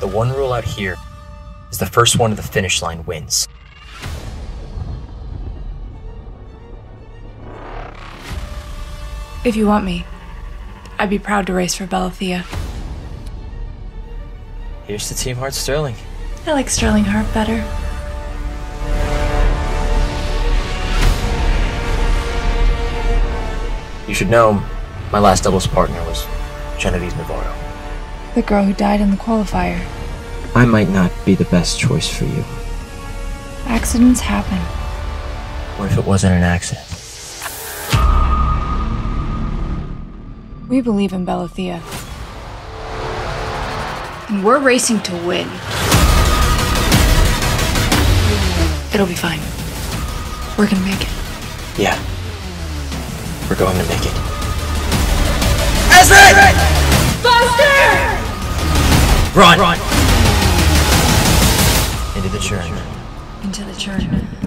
The one rule out here is the first one to the finish line wins. If you want me, I'd be proud to race for Belethea. Here's to Team Hart Sterling. I like Sterling Hart better. You should know, my last doubles partner was Genevieve Navarro. The girl who died in the qualifier. I might not be the best choice for you. Accidents happen. What if it wasn't an accident? We believe in Belethea. And we're racing to win. It'll be fine. We're gonna make it. Yeah. We're going to make it. Buster! Run! Run! Into the churn. Into the churn.